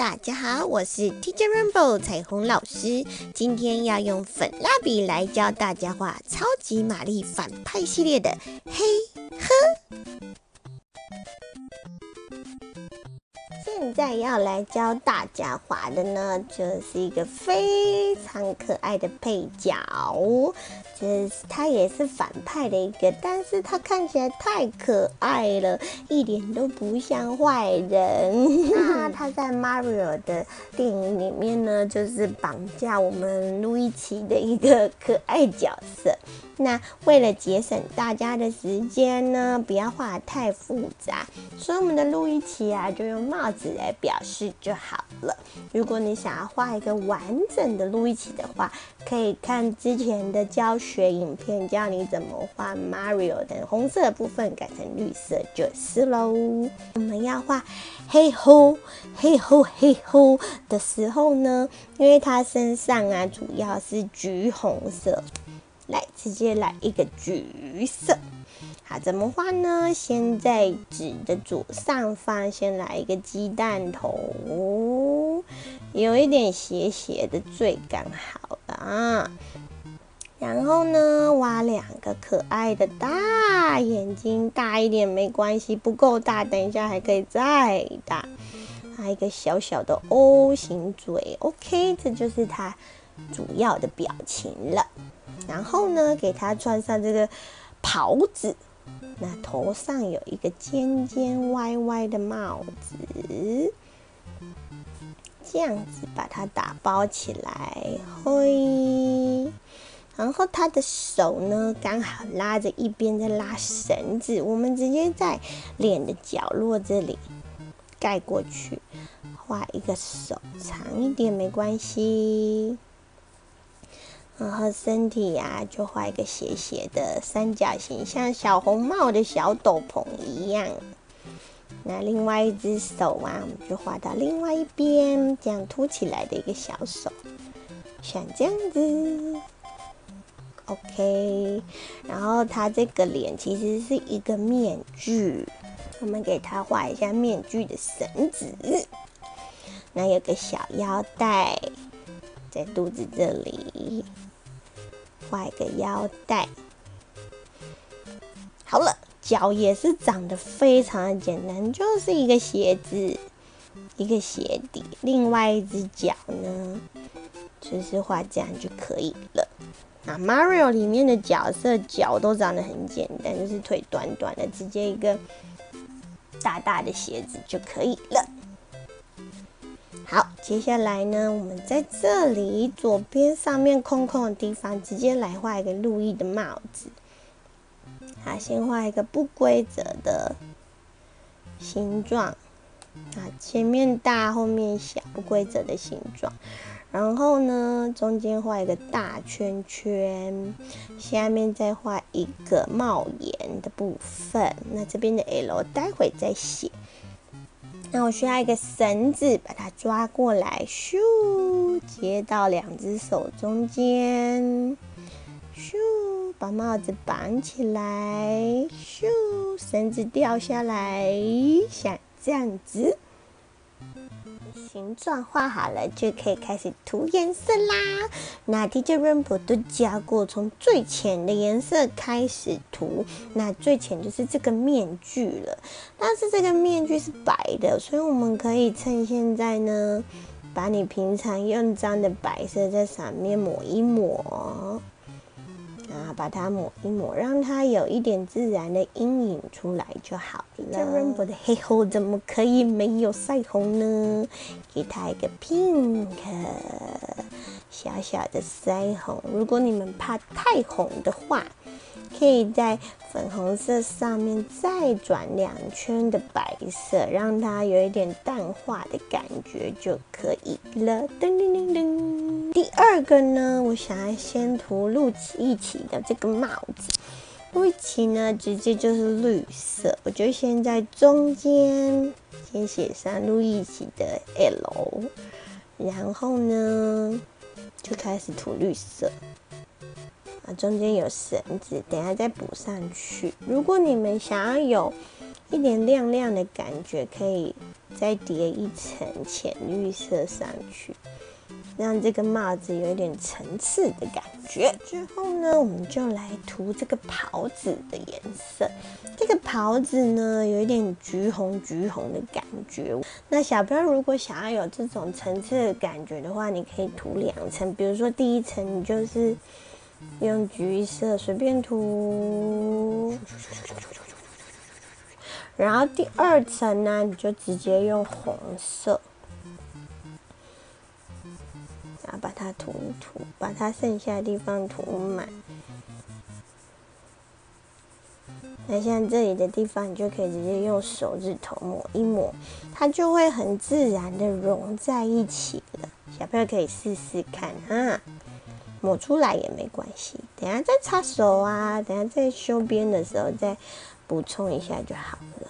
大家好，我是 Teacher Rainbow 彩虹老师。今天要用粉蜡笔来教大家画超级玛丽反派系列的嘿呵。现在要来教大家画的呢，就是一个非常可爱的配角，他也是反派的一个，但是他看起来太可爱了，一点都不像坏人。那他在 Mario 的电影里面呢，就是绑架我们路易奇的一个可爱角色。那为了节省大家的时间呢，不要画太复杂，所以我们的路易奇啊，就用帽子来表示就好了。如果你想要画一个完整的路易奇的话，可以看之前的教学影片，教你怎么画 Mario 的红色的部分改成绿色就是喽。我们要画嘿吼嘿吼嘿吼的时候呢，因为它身上啊主要是橘红色。来，直接来一个橘色。好，怎么画呢？先在纸的左上方，先来一个鸡蛋头，有一点斜斜的最刚好了啊。然后呢，挖两个可爱的大眼睛，大一点没关系，不够大，等一下还可以再大。还有一个小小的 O 型嘴，OK，这就是它主要的表情了。然后呢，给他穿上这个袍子，那头上有一个尖尖歪歪的帽子，这样子把它打包起来，嘿。然后他的手呢，刚好拉着一边在拉绳子，我们直接在脸的角落这里盖过去，画一个手，长一点没关系。然后身体呀，就画一个斜斜的三角形，像小红帽的小斗篷一样。那另外一只手啊，我们就画到另外一边，这样凸起来的一个小手，像这样子。OK。然后它这个脸其实是一个面具，我们给它画一下面具的绳子。那有个小腰带在肚子这里。画一个腰带，好了，脚也是长得非常的简单，就是一个鞋子，一个鞋底，另外一只脚呢，就是画这样就可以了。那 Mario 里面的角色脚都长得很简单，就是腿短短的，直接一个大大的鞋子就可以了。好，接下来呢，我们在这里左边上面空空的地方，直接来画一个路易的帽子。好，先画一个不规则的形状，啊，前面大，后面小，不规则的形状。然后呢，中间画一个大圈圈，下面再画一个帽檐的部分。那这边的 L 待会再写。那我需要一个绳子，把它抓过来，咻，接到两只手中间，咻，把帽子绑起来，咻，绳子掉下来，像这样子。形状画好了，就可以开始涂颜色啦。那 Teacher Rainbow 都教过，从最浅的颜色开始涂。那最浅就是这个面具了，但是这个面具是白的，所以我们可以趁现在呢，把你平常用脏的白色在上面抹一抹。啊，把它抹一抹，让它有一点自然的阴影出来就好了。这 rainbow 的黑后怎么可以没有腮红呢？给它一个 pink 小小的腮红。如果你们怕太红的话，可以在粉红色上面再转两圈的白色，让它有一点淡化的感觉就可以了。噔噔噔噔。第二个呢，我想要先涂露奇一起的这个帽子。露奇呢，直接就是绿色。我就先在中间先写上路易奇的 L，然后呢就开始涂绿色。中间有绳子，等下再补上去。如果你们想要有一点亮亮的感觉，可以再叠一层浅绿色上去，让这个帽子有一点层次的感觉。之后呢，我们就来涂这个袍子的颜色。这个袍子呢，有一点橘红橘红的感觉。那小朋友如果想要有这种层次的感觉的话，你可以涂两层。比如说第一层，你就是用橘色随便涂。然后第二层呢，你就直接用红色，然后把它涂一涂，把它剩下的地方涂满。那像这里的地方，你就可以直接用手指头抹一抹，它就会很自然的融在一起了。小朋友可以试试看哈，抹出来也没关系，等下再擦手啊，等下再修边的时候再。补充一下就好了，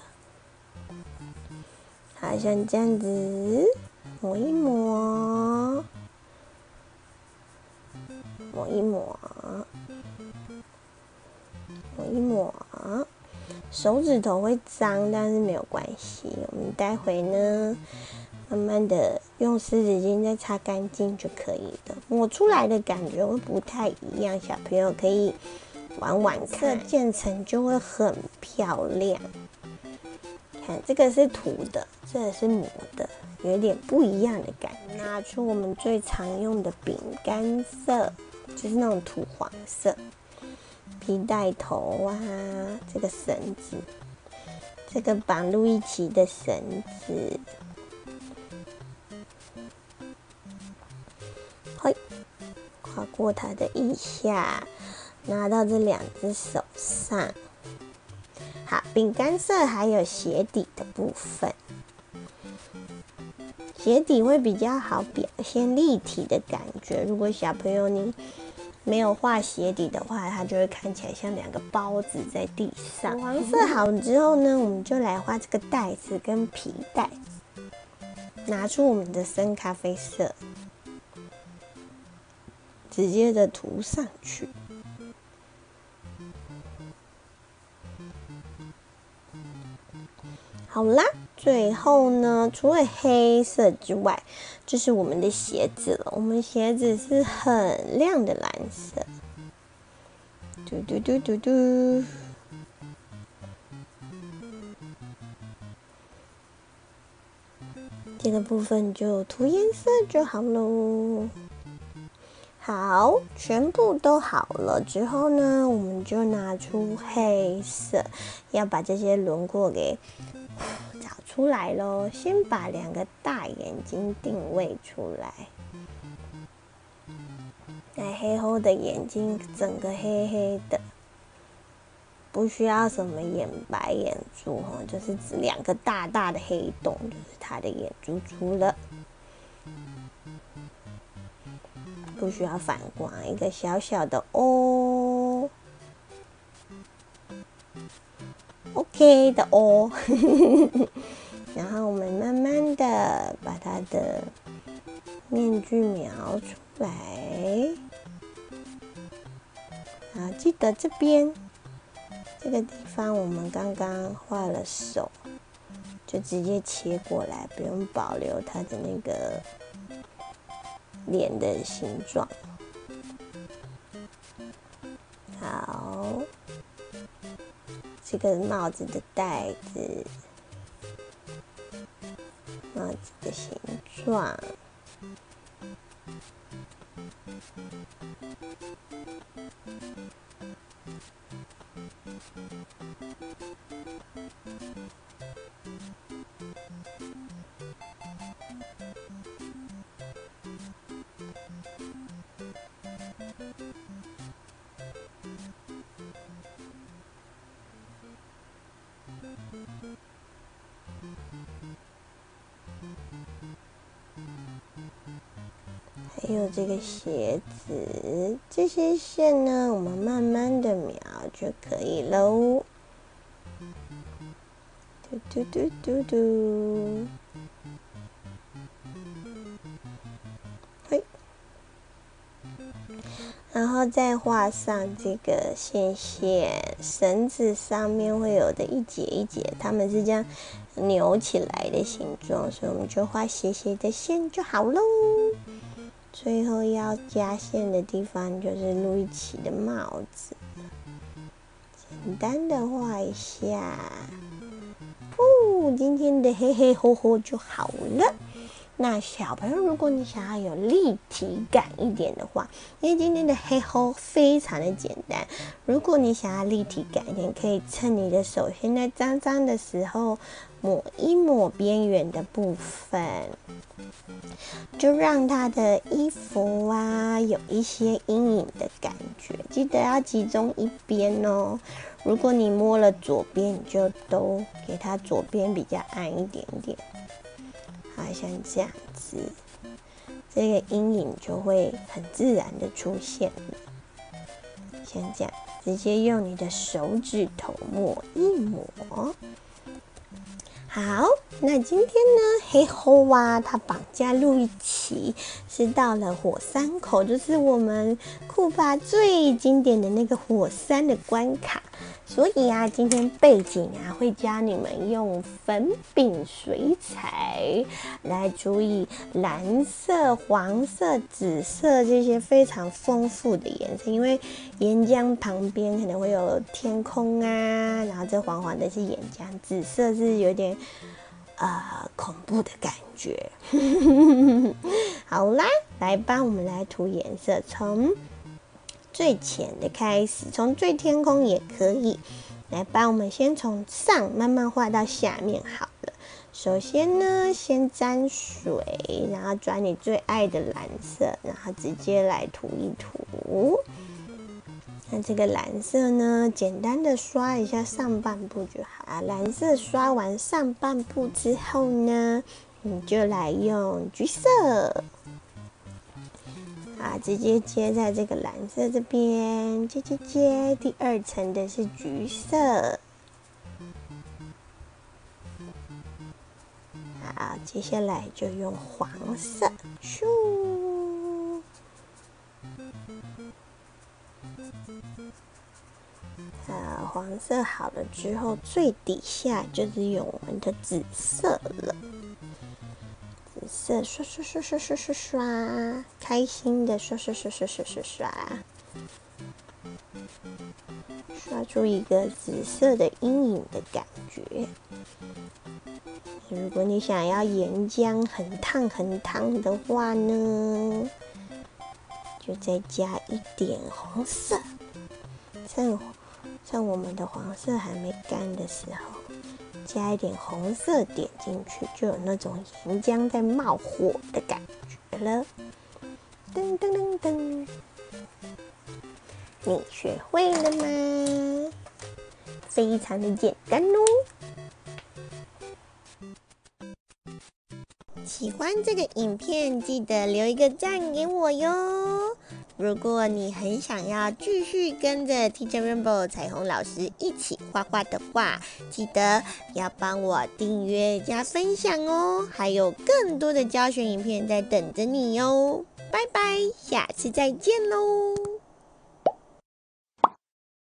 好像这样子抹一抹，抹一抹，抹一抹，手指头会脏，但是没有关系，我们待会呢，慢慢的用湿纸巾再擦干净就可以了。抹出来的感觉会不太一样，小朋友可以。玩玩看，渐层就会很漂亮。看这个是涂的，这个是抹的，有点不一样的感觉。拿出我们最常用的饼干色，就是那种土黄色。皮带头啊，这个绳子，这个绑路一起的绳子，嘿，跨过它的腋下。拿到这两只手上，好，饼干色还有鞋底的部分，鞋底会比较好表现立体的感觉。如果小朋友你没有画鞋底的话，它就会看起来像两个包子在地上。黄色好之后呢，我们就来画这个袋子跟皮带，拿出我们的深咖啡色，直接的涂上去。好啦，最后呢，除了黑色之外，就是我们的鞋子了。我们鞋子是很亮的蓝色，嘟嘟嘟嘟嘟，这个部分就涂颜色就好喽。好，全部都好了之后呢，我们就拿出黑色，要把这些轮廓给。出来喽！先把两个大眼睛定位出来。那黑后的眼睛，整个黑黑的，不需要什么眼白眼珠哈，就是指两个大大的黑洞，就是它的眼珠珠了。不需要反光，一个小小的哦。OK 的哦，然后我们慢慢的把它的面具描出来，啊，记得这边这个地方我们刚刚画了手，就直接切过来，不用保留它的那个脸的形状。好。这个帽子的袋子，帽子的形状。还有这个鞋子，这些线呢，我们慢慢的描就可以喽。嘟嘟嘟嘟嘟，嘿，然后再画上这个线线，绳子上面会有的一节一节，它们是这样，扭起来的形状，所以我们就画斜斜的线就好喽。最后要加线的地方就是路易奇的帽子，简单的画一下，哦，今天的黑黑吼吼就好了。那小朋友，如果你想要有立体感一点的话，因为今天的黑猴非常的简单。如果你想要立体感一点，可以趁你的手现在脏脏的时候，抹一抹边缘的部分，就让他的衣服啊有一些阴影的感觉。记得要集中一边哦。如果你摸了左边，你就都给它左边比较暗一点点。好像这样子，这个阴影就会很自然的出现了。像这样，直接用你的手指头抹一抹。好，那今天呢，黑猴娃他绑架路易奇，是到了火山口，就是我们库巴最经典的那个火山的关卡。所以啊，今天背景啊会教你们用粉饼水彩来注意蓝色、黄色、紫色这些非常丰富的颜色。因为岩浆旁边可能会有天空啊，然后这黄黄的是岩浆，紫色是有点呃恐怖的感觉。好啦，来帮我们来涂颜色，从。最浅的开始，从最天空也可以来帮我们先从上慢慢画到下面好了。首先呢，先沾水，然后转你最爱的蓝色，然后直接来涂一涂。那这个蓝色呢，简单的刷一下上半部就好啊。蓝色刷完上半部之后呢，你就来用橘色。啊，直接接在这个蓝色这边，接接接，第二层的是橘色。好，接下来就用黄色，咻。啊，黄色好了之后，最底下就是用我们的紫色了。紫色刷刷刷刷刷刷刷，开心的刷刷刷刷刷刷刷，刷出一个紫色的阴影的感觉。如果你想要岩浆很烫很烫的话呢，就再加一点红色，趁趁我们的黄色还没干的时候。加一点红色点进去，就有那种岩浆在冒火的感觉了。噔噔噔噔，你学会了吗？非常的简单哦。喜欢这个影片，记得留一个赞给我哟。如果你很想要继续跟着 Teacher Rainbow 彩虹老师一起画画的话，记得要帮我订阅加分享哦，还有更多的教学影片在等着你哟。拜拜，下次再见喽。